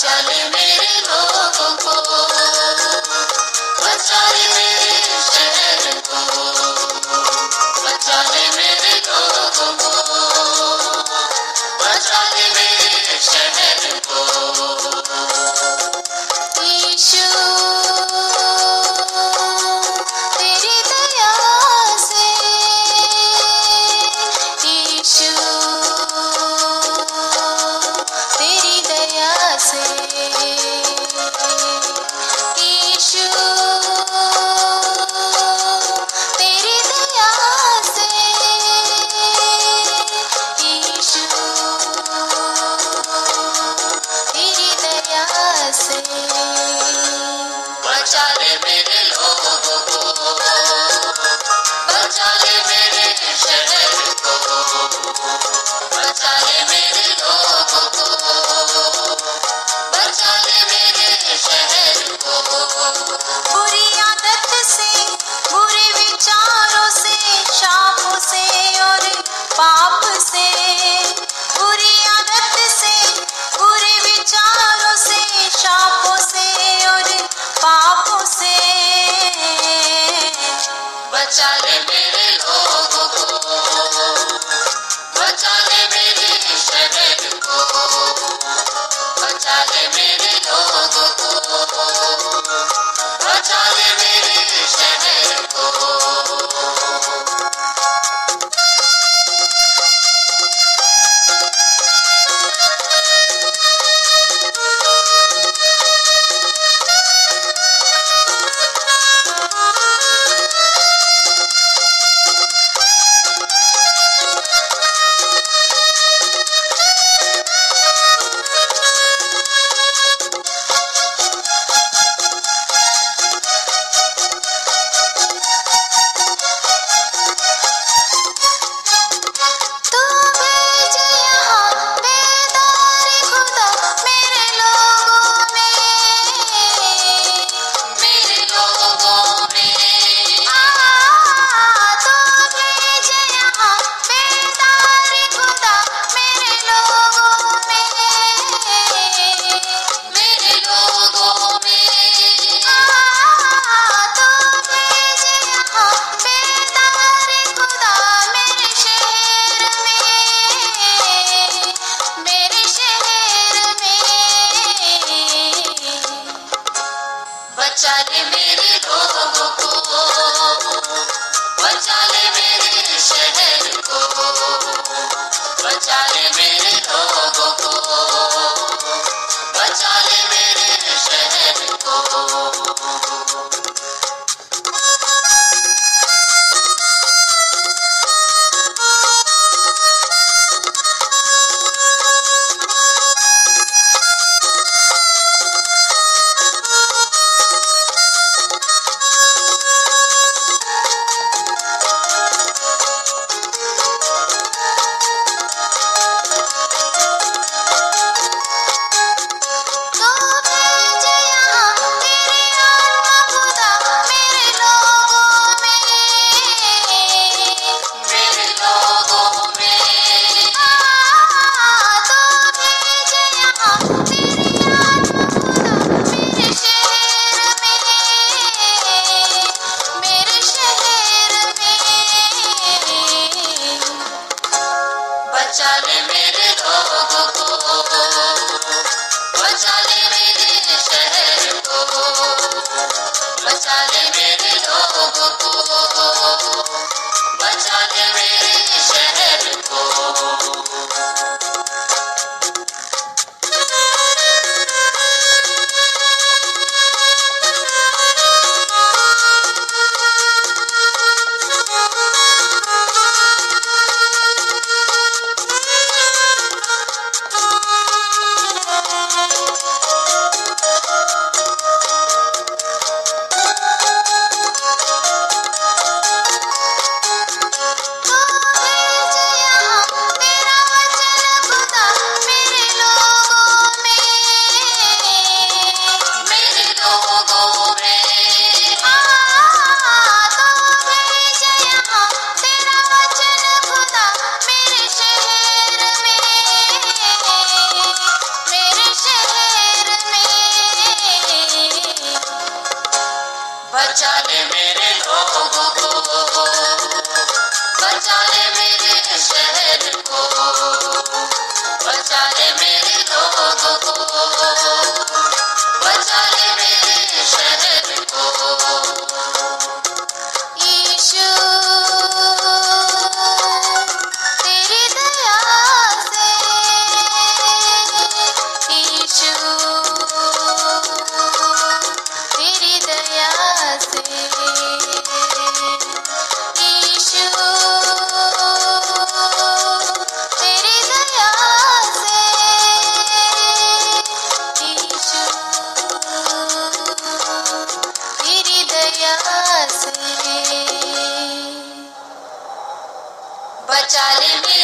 चले मेरे लोगों को। बचा ले Baby. al बचा ले मेरे लोगों को। बचा ले मेरे शहर को। बचा ले मेरे लोगों को। बचा ले मेरे शहर को। बचा ले मेरे लोगों को। बचा ले बचा ले मेरे लोगों को। बचा ले मेरे शहर को। बचा ले मेरे लोगों को। चाले में